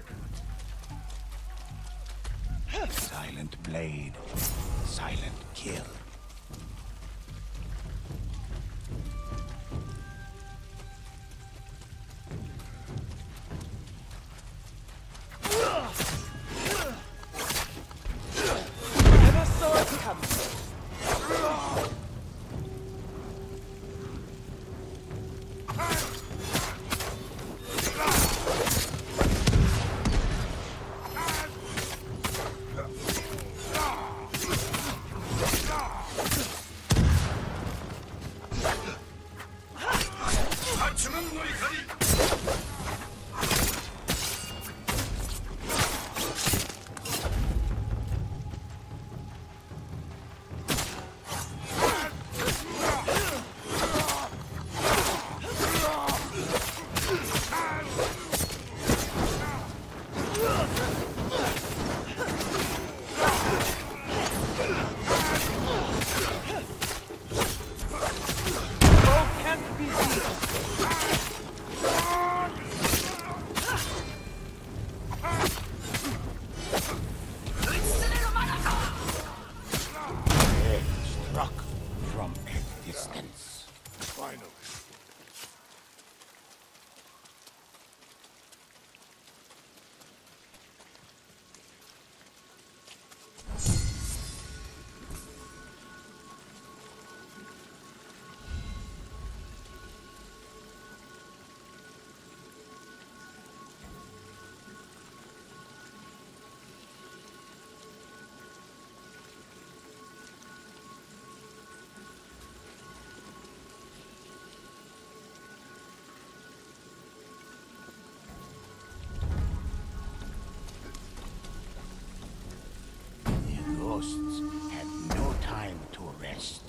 quick. Silent blade, silent kill. Ghosts had no time to rest.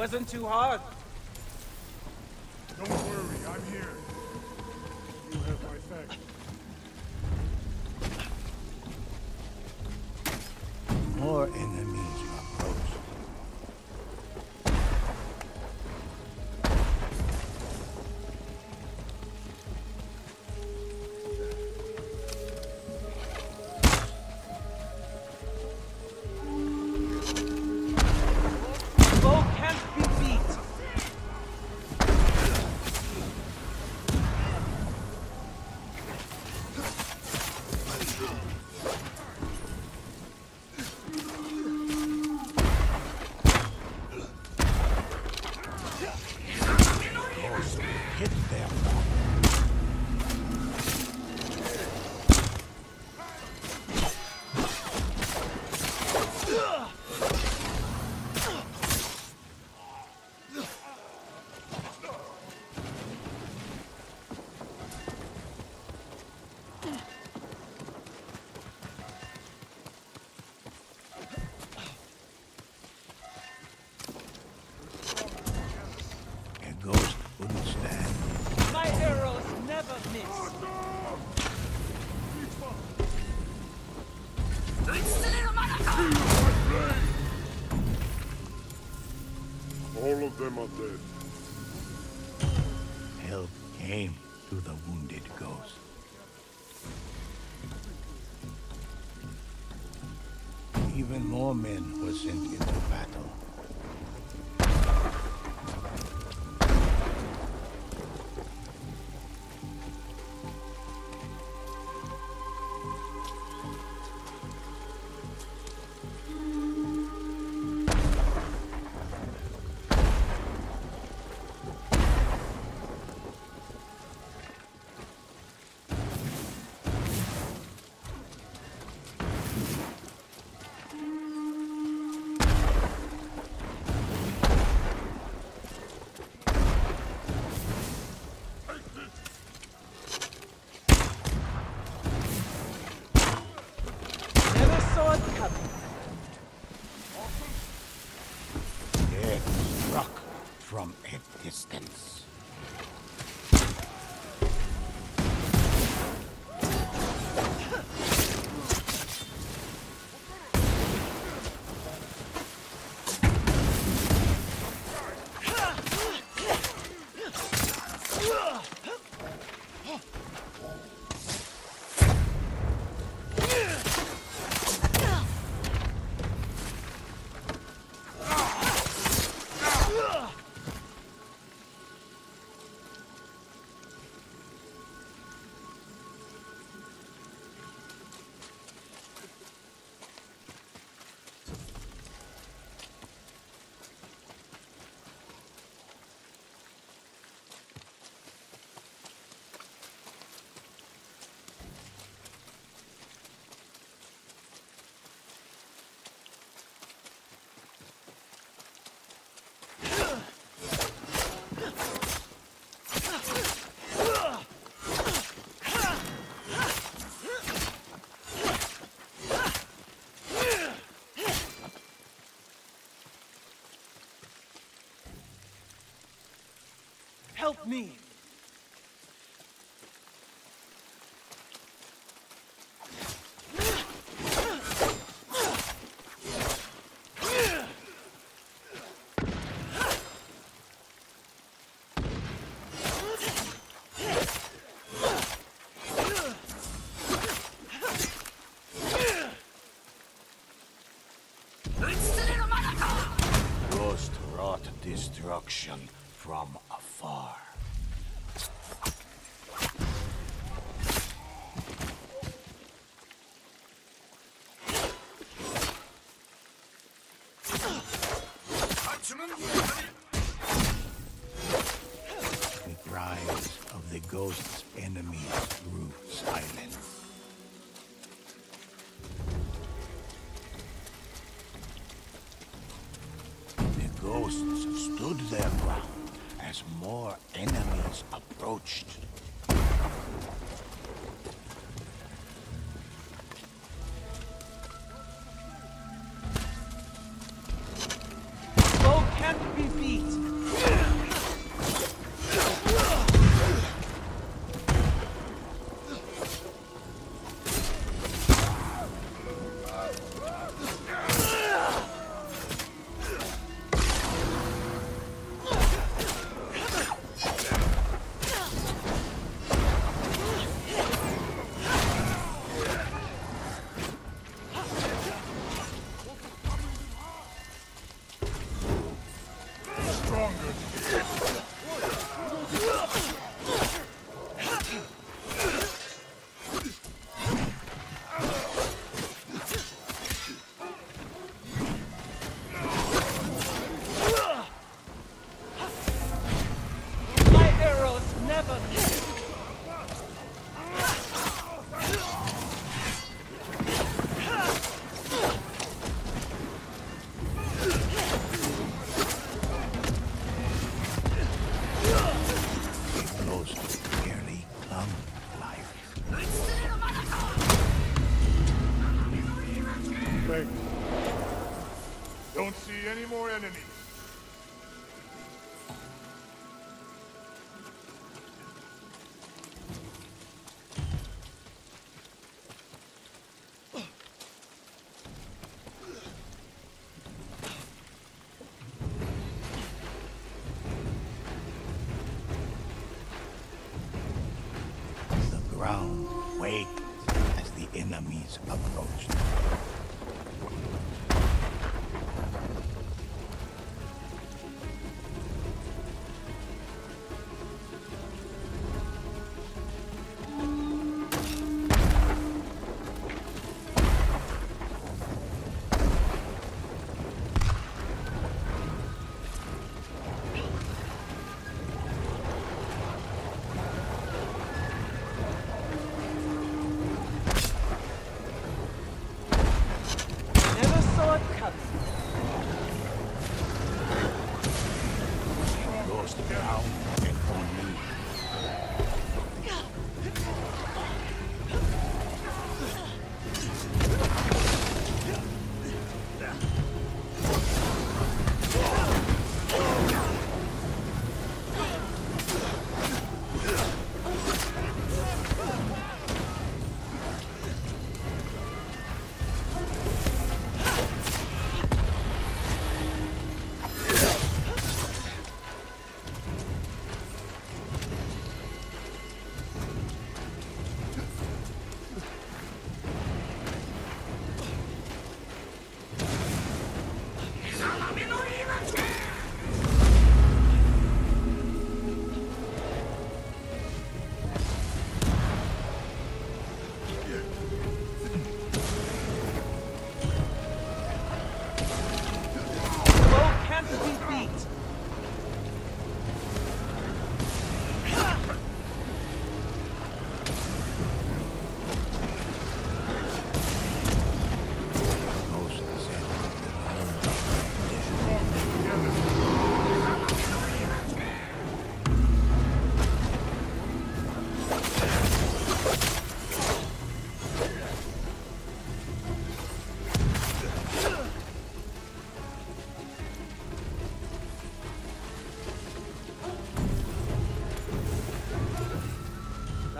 Wasn't too hard. Them are dead. Help came to the wounded ghost. Even more men were sent into battle. Me. Ghost destruction from enemies grew silent. The ghosts stood their ground as more enemies approached. The ground quaked as the enemies approach.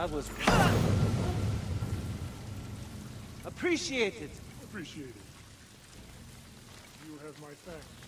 That was appreciated. Appreciate it. You have my thanks.